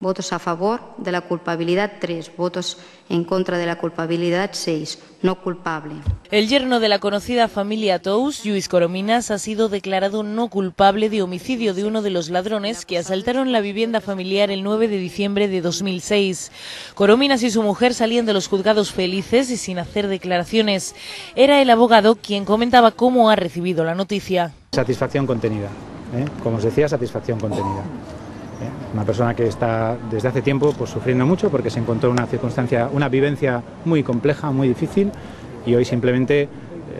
Votos a favor de la culpabilidad 3, votos en contra de la culpabilidad 6, no culpable. El yerno de la conocida familia Tous, Luis Corominas, ha sido declarado no culpable de homicidio de uno de los ladrones que asaltaron la vivienda familiar el 9 de diciembre de 2006. Corominas y su mujer salían de los juzgados felices y sin hacer declaraciones. Era el abogado quien comentaba cómo ha recibido la noticia. Satisfacción contenida, ¿eh? como os decía, satisfacción contenida. Una persona que está desde hace tiempo pues, sufriendo mucho porque se encontró una circunstancia, una vivencia muy compleja, muy difícil y hoy simplemente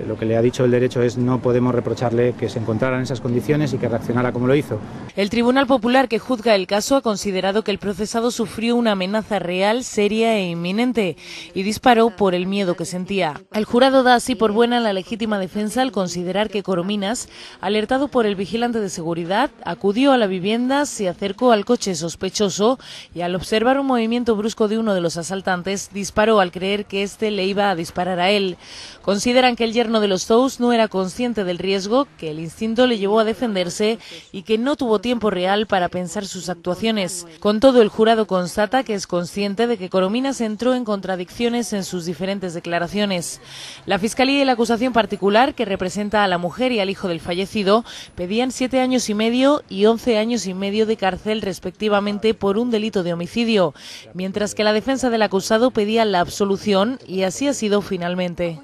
lo que le ha dicho el derecho es no podemos reprocharle que se encontrara en esas condiciones y que reaccionara como lo hizo. El Tribunal Popular que juzga el caso ha considerado que el procesado sufrió una amenaza real, seria e inminente y disparó por el miedo que sentía. El jurado da así por buena la legítima defensa al considerar que Corominas, alertado por el vigilante de seguridad, acudió a la vivienda, se acercó al coche sospechoso y al observar un movimiento brusco de uno de los asaltantes, disparó al creer que éste le iba a disparar a él. Consideran que el yerno de los Tous no era consciente del riesgo, que el instinto le llevó a defenderse y que no tuvo tiempo real para pensar sus actuaciones. Con todo, el jurado constata que es consciente de que Corominas entró en contradicciones en sus diferentes declaraciones. La Fiscalía y la acusación particular, que representa a la mujer y al hijo del fallecido, pedían siete años y medio y once años y medio de cárcel respectivamente por un delito de homicidio, mientras que la defensa del acusado pedía la absolución y así ha sido finalmente.